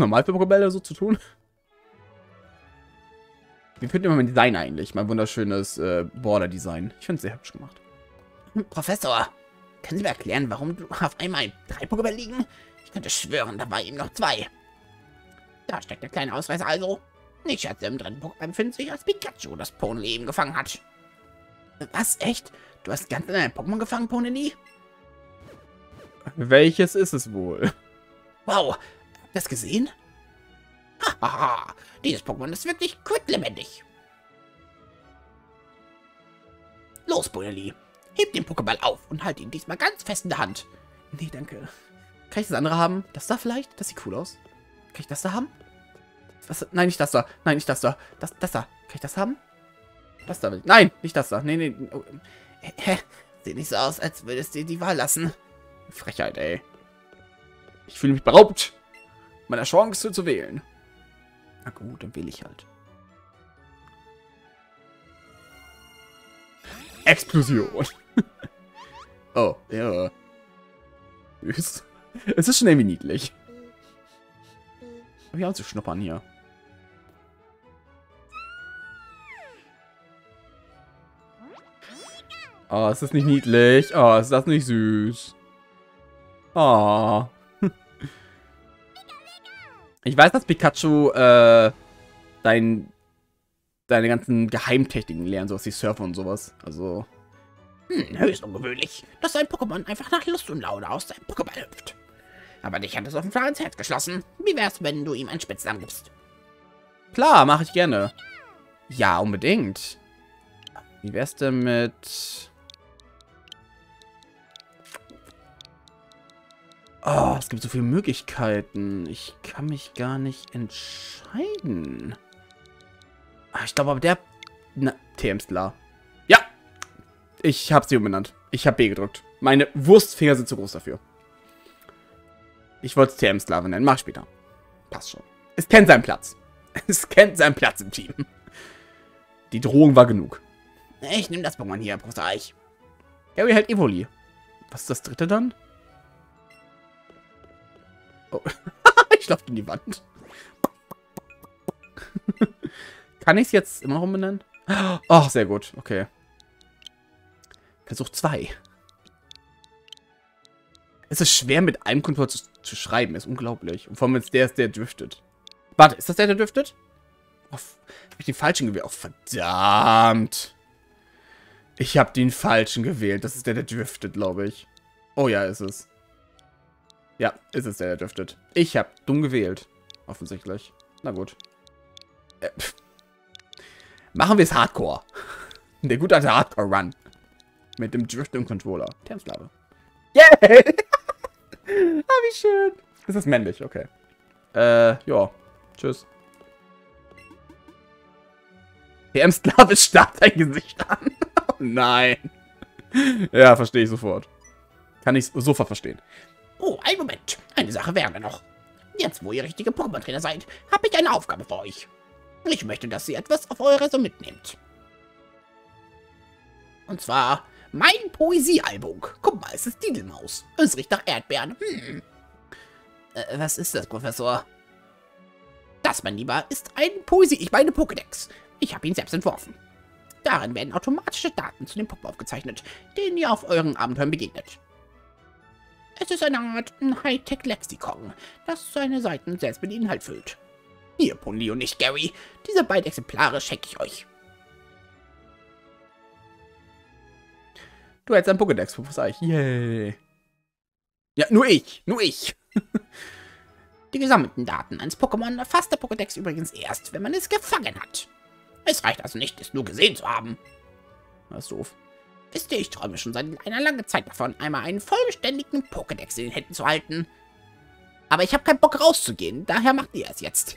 normal für Pokébälle so zu tun? Wie findet ihr mein Design eigentlich? Mein wunderschönes äh, Border-Design. Ich finde es sehr hübsch gemacht. Hm, Professor, können Sie mir erklären, warum du auf einmal drei Pokéball liegen? Ich könnte schwören, da war eben noch zwei. Da steckt der kleine Ausweis also. Ich schätze, im dritten Pokémon befindet sich als Pikachu, das Pony eben gefangen hat. Was? Echt? Du hast ganz in einem Pokémon gefangen, Pony? Welches ist es wohl? Wow, das gesehen? Hahaha, dieses Pokémon ist wirklich quicklebendig. Los, Bonelli. Heb den Pokéball auf und halt ihn diesmal ganz fest in der Hand. Nee, danke. Kann ich das andere haben? Das da vielleicht? Das sieht cool aus. Kann ich das da haben? Was? Nein, nicht das da. Nein, nicht das da. Das, das da. Kann ich das haben? Das da will ich. Nein, nicht das da. Nee, nee. Oh. Hä? Sieht nicht so aus, als würdest du dir die Wahl lassen. Frechheit, ey. Ich fühle mich beraubt, meiner Chance zu wählen. Na gut, dann wähle ich halt. Explosion. oh, ja. Süß. Es ist schon irgendwie niedlich. Hab ich auch zu schnuppern hier. Oh, ist das nicht niedlich? Oh, ist das nicht süß? Oh. Ich weiß, dass Pikachu äh, dein, deine ganzen Geheimtechniken lernen, sowas wie Surfer und sowas. Also. Hm, höchst ungewöhnlich, dass ein Pokémon einfach nach Lust und Laune aus seinem Pokéball hüpft. Aber dich hat es offenbar ins Herz geschlossen. Wie wär's, wenn du ihm einen Spitznamen gibst? Klar, mache ich gerne. Ja, unbedingt. Wie wär's denn mit... Oh, es gibt so viele Möglichkeiten. Ich kann mich gar nicht entscheiden. Ah, ich glaube aber der... Na, TM-Slar. Ja! Ich habe sie umbenannt. Ich habe B gedrückt. Meine Wurstfinger sind zu groß dafür. Ich wollte es TM-Sklave nennen. Mach später. Passt schon. Es kennt seinen Platz. Es kennt seinen Platz im Team. Die Drohung war genug. Ich nehme das Pokémon hier, Professor Eich. Harry hält Evoli. Was ist das dritte dann? Oh. ich laufe in die Wand. Kann ich es jetzt immer noch umbenennen? Oh, sehr gut. Okay. Versuch 2. Es ist schwer, mit einem Controller zu, zu schreiben. Ist unglaublich. Und vor allem, wenn es der ist, der driftet. Warte, ist das der, der driftet? Oh, hab ich den falschen gewählt? Oh, verdammt. Ich habe den falschen gewählt. Das ist der, der driftet, glaube ich. Oh ja, ist es. Ja, ist es der, der driftet. Ich habe dumm gewählt. Offensichtlich. Na gut. Äh, Machen wir es Hardcore. Der gute alte Hardcore-Run. Mit dem Drift im Controller. Termsklave. Yay! ah, wie schön. Ist das männlich? Okay. Äh, ja. Tschüss. TM-Sklave starrt dein Gesicht an. oh nein. Ja, verstehe ich sofort. Kann ich sofort verstehen. Oh, ein Moment. Eine Sache wäre noch. Jetzt, wo ihr richtige Pokémon-Trainer seid, habe ich eine Aufgabe für euch. Ich möchte, dass ihr etwas auf eure Reise mitnehmt. Und zwar mein Poesiealbum. Guck mal, es ist Didelmaus. Es riecht nach Erdbeeren. Hm. Äh, was ist das, Professor? Das, mein Lieber, ist ein Poesie... Ich meine Pokédex. Ich habe ihn selbst entworfen. Darin werden automatische Daten zu den Pokémon aufgezeichnet, denen ihr auf euren Abenteuern begegnet. Es ist eine Art Hightech-Lexikon, das seine Seiten selbst mit Inhalt füllt. Hier, Pony und nicht Gary. Diese beiden Exemplare schenke ich euch. Du hättest ein Pokédex, was sag ich? Yay. Ja, nur ich. Nur ich. Die gesammelten Daten eines Pokémon erfasst der Pokédex übrigens erst, wenn man es gefangen hat. Es reicht also nicht, es nur gesehen zu haben. Das ist doof. Wisst ihr, ich träume schon seit einer langen Zeit davon, einmal einen vollständigen Pokédex in den Händen zu halten. Aber ich habe keinen Bock rauszugehen, daher macht ihr es jetzt.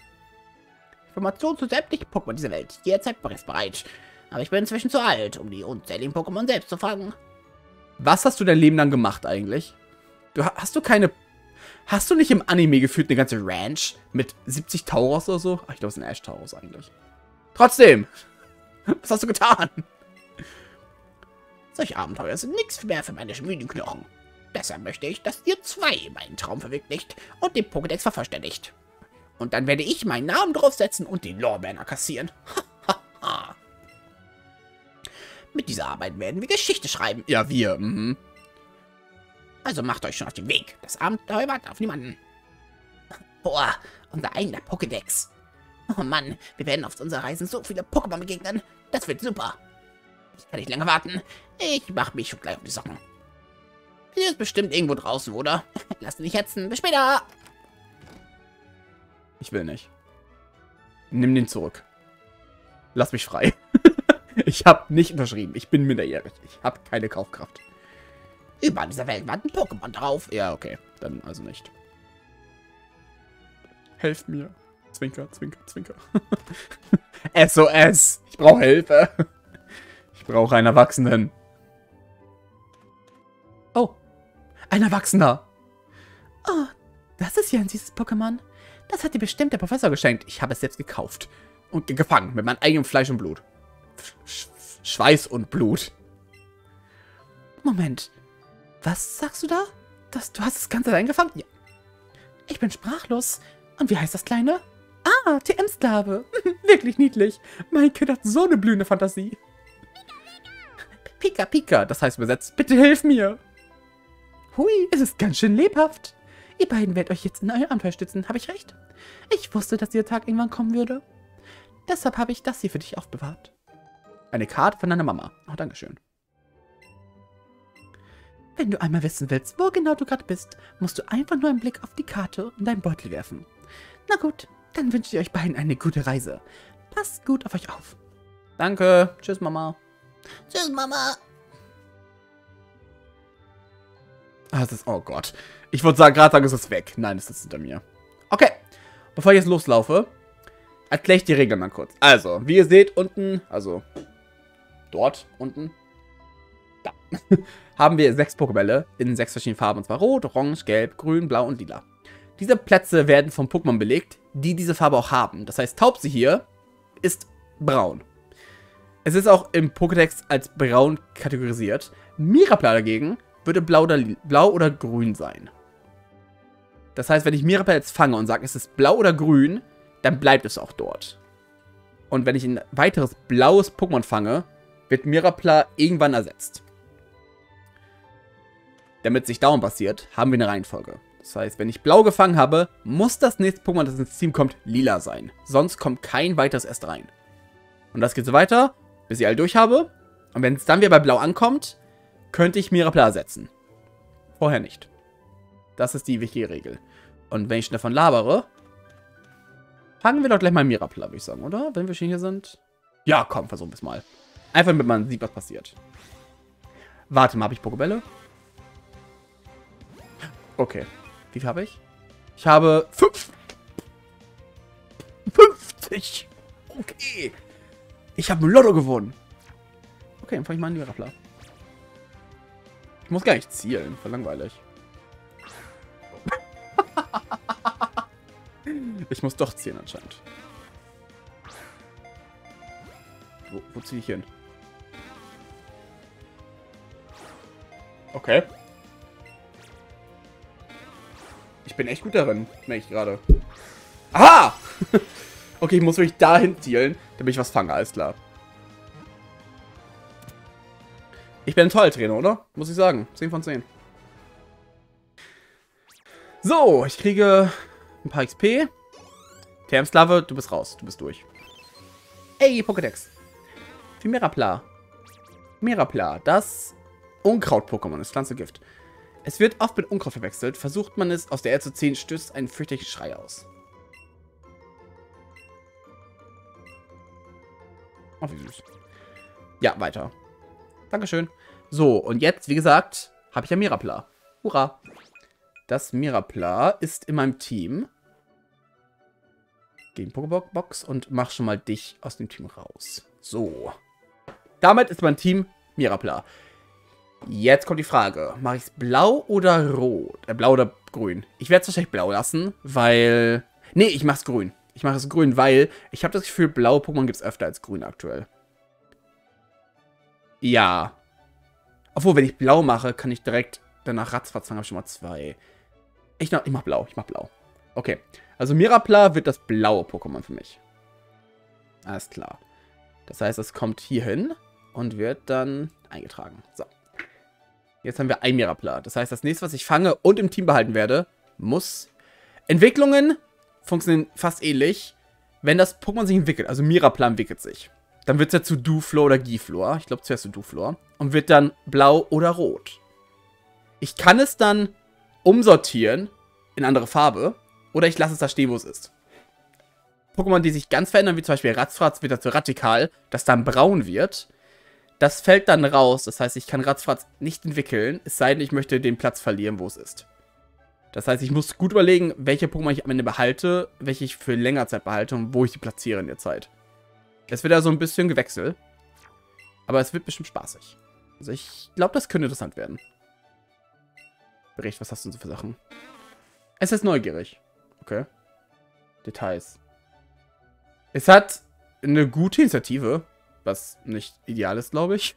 Informationen zu sämtlichen Pokémon dieser Welt, jederzeit bereit. Aber ich bin inzwischen zu alt, um die unzähligen Pokémon selbst zu fangen. Was hast du dein Leben lang gemacht eigentlich? Du hast du keine. Hast du nicht im Anime gefühlt eine ganze Ranch mit 70 Tauros oder so? Ach, ich glaube, es sind Ash Tauros eigentlich. Trotzdem! Was hast du getan? Solche Abenteuer sind nichts mehr für meine müden Knochen. Deshalb möchte ich, dass ihr zwei meinen Traum verwirklicht und den Pokédex vervollständigt. Und dann werde ich meinen Namen draufsetzen und den Lorbeeren kassieren. Mit dieser Arbeit werden wir Geschichte schreiben. Ja, wir. Mhm. Also macht euch schon auf den Weg. Das Abenteuer wartet auf niemanden. Boah, unser eigener Pokédex. Oh Mann, wir werden auf unserer Reise so viele Pokémon begegnen. Das wird super. Ich kann nicht lange warten. Ich mache mich schon gleich auf die Socken. Sie ist bestimmt irgendwo draußen, oder? Lass dich hetzen. Bis später. Ich will nicht. Nimm den zurück. Lass mich frei. ich habe nicht unterschrieben. Ich bin minderjährig. Ich habe keine Kaufkraft. Überall dieser Welt warten Pokémon drauf. Ja, okay. Dann also nicht. Helft mir. Zwinker, zwinker, zwinker. SOS. Ich brauche Hilfe. Ich brauche einen Erwachsenen. Oh. Ein Erwachsener. Oh, das ist ja ein süßes Pokémon. Das hat dir bestimmt der Professor geschenkt. Ich habe es selbst gekauft. Und gefangen. Mit meinem eigenen Fleisch und Blut. Sch Schweiß und Blut. Moment. Was sagst du da? Das, du hast das Ganze allein gefangen? Ja. Ich bin sprachlos. Und wie heißt das Kleine? Ah, TM-Sklave. Wirklich niedlich. Mein Kind hat so eine blühende Fantasie. Pika Pika, das heißt übersetzt, bitte hilf mir. Hui, es ist ganz schön lebhaft. Ihr beiden werdet euch jetzt in euer Abenteuer stützen, habe ich recht? Ich wusste, dass dieser Tag irgendwann kommen würde. Deshalb habe ich das hier für dich aufbewahrt. Eine Karte von deiner Mama. Oh, Dankeschön. Wenn du einmal wissen willst, wo genau du gerade bist, musst du einfach nur einen Blick auf die Karte und deinen Beutel werfen. Na gut, dann wünsche ich euch beiden eine gute Reise. Passt gut auf euch auf. Danke. Tschüss, Mama. Tschüss, Mama. Ah, es ist, oh Gott. Ich sagen, gerade sagen, es ist weg. Nein, es ist hinter mir. Okay. Bevor ich jetzt loslaufe, erkläre ich die Regeln mal kurz. Also, wie ihr seht, unten, also dort unten, da, haben wir sechs Pokébälle in sechs verschiedenen Farben. Und zwar rot, orange, gelb, grün, blau und lila. Diese Plätze werden von Pokémon belegt, die diese Farbe auch haben. Das heißt, Taubsi hier ist braun. Es ist auch im Pokédex als braun kategorisiert. Mirapla dagegen würde blau oder, blau oder grün sein. Das heißt, wenn ich Mirapla jetzt fange und sage, es ist blau oder grün, dann bleibt es auch dort. Und wenn ich ein weiteres blaues Pokémon fange, wird Mirapla irgendwann ersetzt. Damit sich dauernd passiert, haben wir eine Reihenfolge. Das heißt, wenn ich blau gefangen habe, muss das nächste Pokémon, das ins Team kommt, lila sein. Sonst kommt kein weiteres erst rein. Und das geht so weiter bis ich alle durch habe. Und wenn es dann wieder bei Blau ankommt, könnte ich Mirapla ersetzen. Vorher nicht. Das ist die wichtige Regel. Und wenn ich schon davon labere, fangen wir doch gleich mal Mirapla, würde ich sagen, oder? Wenn wir schon hier sind. Ja, komm, versuchen wir es mal. Einfach damit man sieht, was passiert. Warte mal, habe ich Pokebälle? Okay. Wie viel habe ich? Ich habe fünf. 50. Okay. Ich habe ein Lotto gewonnen. Okay, dann fange ich mal an, die Rappler. Ich muss gar nicht zielen. Voll langweilig. ich muss doch zielen anscheinend. Wo, wo ziehe ich hin? Okay. Ich bin echt gut darin, merke ich gerade. Aha! Okay, ich muss wirklich dahin zielen, damit ich was fange, alles klar. Ich bin ein toller Trainer, oder? Muss ich sagen. 10 von 10. So, ich kriege ein paar XP. Termsklave, du bist raus. Du bist durch. Ey, Pokédex. Für. Mirapla, das Unkraut-Pokémon ist Pflanzegift. Es wird oft mit Unkraut verwechselt. Versucht man es aus der Erde zu ziehen, stößt einen fürchterlichen Schrei aus. Oh, wie süß. Ja, weiter. Dankeschön. So, und jetzt, wie gesagt, habe ich ja Mirapla. Hurra. Das Mirapla ist in meinem Team. Gegen Pokéball-Box und mach schon mal dich aus dem Team raus. So. Damit ist mein Team Mirapla. Jetzt kommt die Frage. Mache ich es blau oder rot? Äh, blau oder grün? Ich werde es wahrscheinlich blau lassen, weil... Nee, ich mache es grün. Ich mache es grün, weil ich habe das Gefühl, blaue Pokémon gibt es öfter als grün aktuell. Ja. Obwohl, wenn ich blau mache, kann ich direkt danach ratzfatz fangen. habe ich schon mal zwei. Ich, ich mach blau, ich mach blau. Okay. Also Mirapla wird das blaue Pokémon für mich. Alles klar. Das heißt, es kommt hier hin und wird dann eingetragen. So. Jetzt haben wir ein Mirapla. Das heißt, das nächste, was ich fange und im Team behalten werde, muss... Entwicklungen funktionieren fast ähnlich, wenn das Pokémon sich entwickelt. Also Mirapla entwickelt sich. Dann wird es ja zu Duflor oder Giflor. Ich glaube zuerst zu Duflor. Und wird dann blau oder rot. Ich kann es dann umsortieren in andere Farbe. Oder ich lasse es da stehen, wo es ist. Pokémon, die sich ganz verändern, wie zum Beispiel Ratzfratz, wird dazu radikal, dass dann braun wird. Das fällt dann raus. Das heißt, ich kann Ratzfratz nicht entwickeln, es sei denn, ich möchte den Platz verlieren, wo es ist. Das heißt, ich muss gut überlegen, welche Pokémon ich am Ende behalte, welche ich für länger Zeit behalte und wo ich die platziere in der Zeit. Es wird also ein bisschen gewechselt. Aber es wird bestimmt spaßig. Also ich glaube, das könnte interessant werden. Bericht, was hast du denn so für Sachen? Es ist neugierig. Okay. Details. Es hat eine gute Initiative, was nicht ideal ist, glaube ich.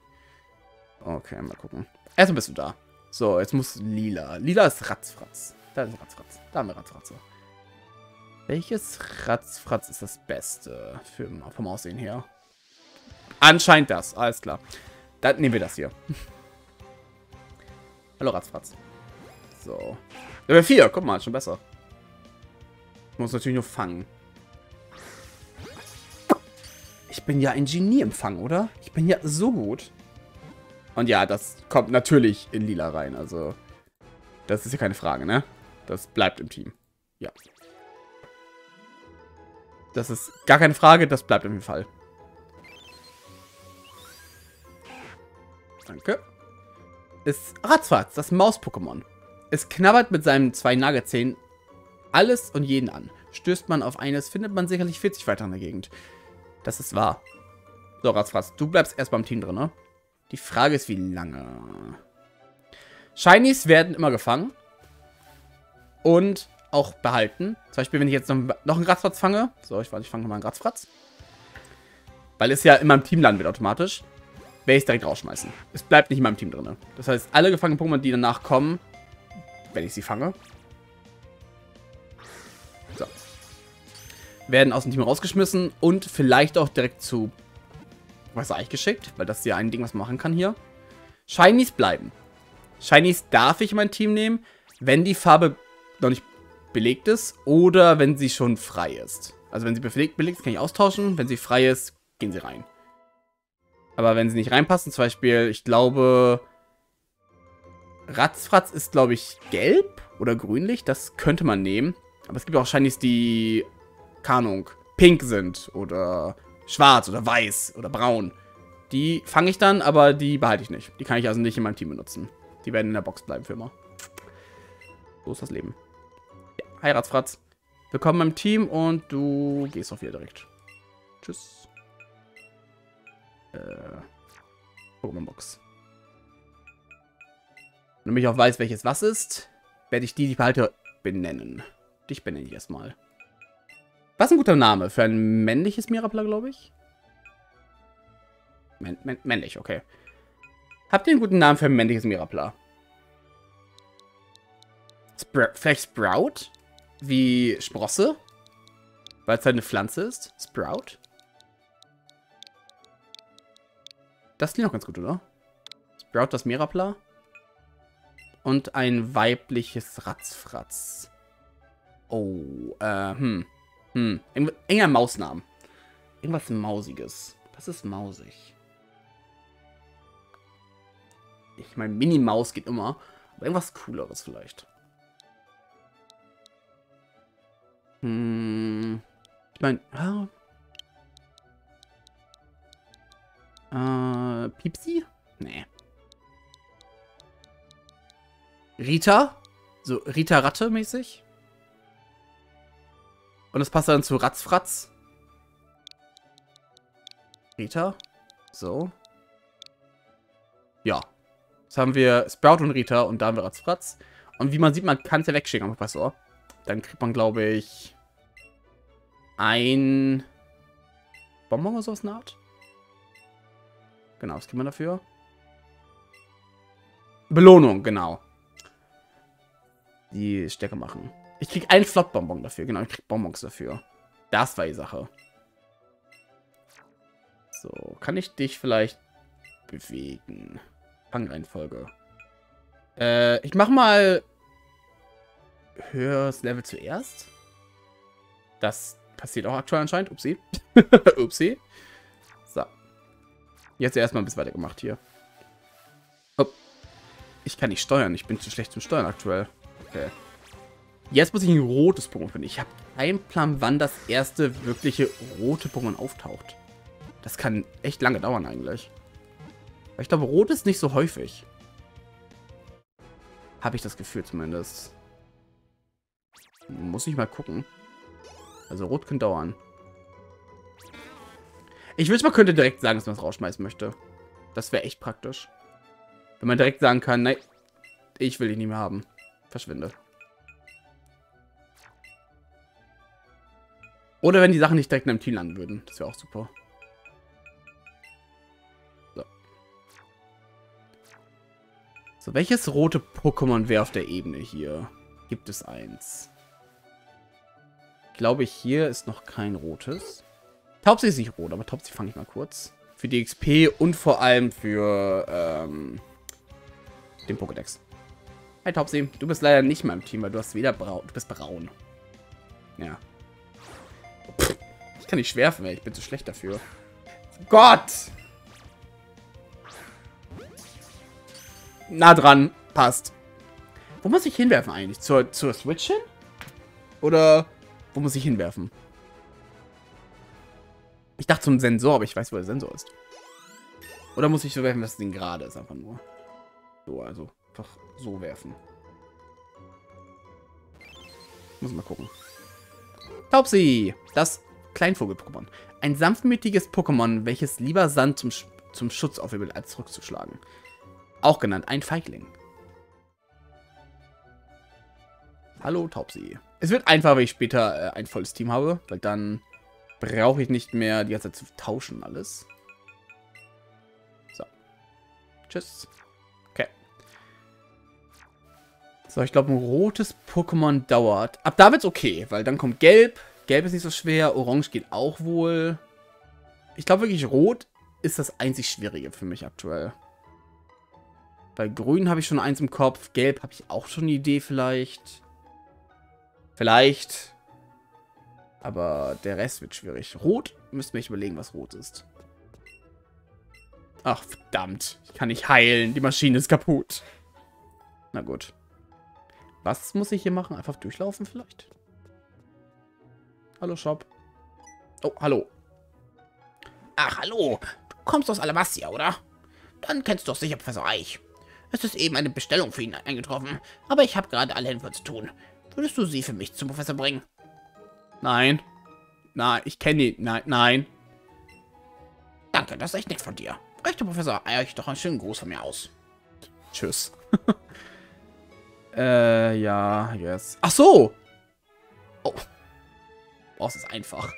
Okay, mal gucken. Erstmal bist du da. So, jetzt muss Lila. Lila ist Ratzfratz. Da ist Ratzfratz. Da haben wir Ratzfratze. Welches Ratzfratz ist das Beste für, vom Aussehen her? Anscheinend das. Alles klar. Dann nehmen wir das hier. Hallo Ratzfratz. So. Level 4. Guck mal, schon besser. Ich muss natürlich nur fangen. Ich bin ja ein Genie im Fang, oder? Ich bin ja so gut. Und ja, das kommt natürlich in Lila rein. Also, das ist ja keine Frage, ne? Das bleibt im Team. Ja. Das ist gar keine Frage, das bleibt im Fall. Danke. Ist Ratzfatz, das Maus-Pokémon. Es knabbert mit seinen zwei Nagelzähnen alles und jeden an. Stößt man auf eines, findet man sicherlich 40 weiter in der Gegend. Das ist wahr. So, Ratzfratz, du bleibst erst beim Team drin, ne? Die Frage ist, wie lange? Shinies werden immer gefangen. Und auch behalten. Zum Beispiel, wenn ich jetzt noch, noch einen Ratzfratz fange. So, ich, ich fange nochmal einen Ratzfratz. Weil es ja immer im Team landen wird automatisch. Werde ich es direkt rausschmeißen. Es bleibt nicht in meinem Team drin. Das heißt, alle gefangenen Pokémon, die danach kommen, wenn ich sie fange, werden aus dem Team rausgeschmissen und vielleicht auch direkt zu Wassereich geschickt, weil das ist ja ein Ding, was man machen kann hier. Shinies bleiben. Shinies darf ich in mein Team nehmen, wenn die Farbe noch nicht belegt ist oder wenn sie schon frei ist. Also wenn sie belegt, belegt ist, kann ich austauschen. Wenn sie frei ist, gehen sie rein. Aber wenn sie nicht reinpassen, zum Beispiel, ich glaube, Ratzfratz ist, glaube ich, gelb oder grünlich. Das könnte man nehmen. Aber es gibt auch Shinies, die Ahnung, pink sind oder schwarz oder weiß oder braun. Die fange ich dann, aber die behalte ich nicht. Die kann ich also nicht in meinem Team benutzen. Die werden in der Box bleiben für immer. So ist das Leben. Heiratsfratz. Willkommen im Team und du gehst auf hier direkt. Tschüss. Äh, Pokémon-Box. Wenn ich auch weiß, welches was ist, werde ich die, die behalte, benennen. Dich benenne ich erstmal. Was ein guter Name für ein männliches Mirapla, glaube ich? Män män männlich, okay. Habt ihr einen guten Namen für ein männliches Mirapla? Spr vielleicht Sprout? Wie Sprosse? Weil es halt eine Pflanze ist? Sprout? Das klingt auch ganz gut, oder? Sprout das Mirapla. Und ein weibliches Ratzfratz. Oh, äh, hm. Hm, enger Mausnamen. Irgendwas Mausiges. Das ist mausig. Ich meine, Mini-Maus geht immer. Aber irgendwas Cooleres vielleicht. Hm. Ich meine, ja. Äh, Piepsi? Nee. Rita? So Rita-Ratte mäßig? Und das passt dann zu Ratzfratz. Rita. So. Ja. Jetzt haben wir Sprout und Rita und da haben wir Ratzfratz. Und wie man sieht, man kann es ja wegschicken am Professor. Dann kriegt man, glaube ich, ein Bonbon oder sowas in der Art. Genau, was kriegt man dafür? Belohnung, genau. Die Stärke machen. Ich krieg einen Flottbonbon dafür. Genau, ich krieg Bonbons dafür. Das war die Sache. So, kann ich dich vielleicht bewegen? Fangreihenfolge. Äh, ich mach mal höheres Level zuerst. Das passiert auch aktuell anscheinend. Upsi. Upsi. So. Jetzt erstmal ein bisschen weiter gemacht hier. Oh. Ich kann nicht steuern. Ich bin zu schlecht zum Steuern aktuell. Okay. Jetzt muss ich ein rotes Pokémon finden. Ich habe keinen Plan, wann das erste wirkliche rote Pokémon auftaucht. Das kann echt lange dauern eigentlich. Weil ich glaube, rot ist nicht so häufig. Habe ich das Gefühl zumindest. Muss ich mal gucken. Also rot kann dauern. Ich wünsche, man könnte direkt sagen, dass man es rausschmeißen möchte. Das wäre echt praktisch. Wenn man direkt sagen kann, nein, ich will dich nicht mehr haben. Verschwinde. Oder wenn die Sachen nicht direkt in einem Team landen würden. Das wäre auch super. So. So, welches rote Pokémon wäre auf der Ebene hier? Gibt es eins? Ich glaube, hier ist noch kein rotes. Taubsi ist nicht rot, aber Taubsi fange ich mal kurz. Für die XP und vor allem für ähm, den Pokédex. Hi Taubsi, du bist leider nicht mehr im Team, weil du hast wieder braun. Du bist braun. Ja. Ich kann nicht schwerfen, ey. ich bin zu schlecht dafür. Gott! Na dran, passt. Wo muss ich hinwerfen eigentlich? Zur, zur Switch hin? Oder wo muss ich hinwerfen? Ich dachte zum Sensor, aber ich weiß, wo der Sensor ist. Oder muss ich so werfen, dass das Ding gerade ist, einfach nur. So, also einfach so werfen. Muss mal gucken. Taubsi! Das Kleinvogel-Pokémon. Ein sanftmütiges Pokémon, welches lieber Sand zum, zum Schutz aufwirbelt, als zurückzuschlagen. Auch genannt ein Feigling. Hallo Taubsi. Es wird einfacher, wenn ich später äh, ein volles Team habe, weil dann brauche ich nicht mehr die ganze Zeit zu tauschen alles. So. Tschüss. Okay. So, ich glaube, ein rotes Pokémon dauert. Ab da wird's okay, weil dann kommt Gelb. Gelb ist nicht so schwer. Orange geht auch wohl. Ich glaube wirklich, Rot ist das einzig Schwierige für mich aktuell. Bei Grün habe ich schon eins im Kopf. Gelb habe ich auch schon eine Idee vielleicht. Vielleicht. Aber der Rest wird schwierig. Rot müsste mir überlegen, was rot ist. Ach, verdammt. Ich kann nicht heilen. Die Maschine ist kaputt. Na gut. Was muss ich hier machen? Einfach durchlaufen vielleicht? Hallo, Shop. Oh, hallo. Ach, hallo. Du kommst aus Alamassia, oder? Dann kennst du doch sicher Professor Eich. Es ist eben eine Bestellung für ihn eingetroffen, aber ich habe gerade alle Hilfe zu tun. Würdest du sie für mich zum Professor bringen? Nein. Nein, ich kenne ihn. Nein, nein. Danke, das ist echt nett von dir. Richte Professor Eich doch einen schönen Gruß von mir aus. Tschüss. äh, ja, yes. Ach so. Oh. Oh, es ist einfach.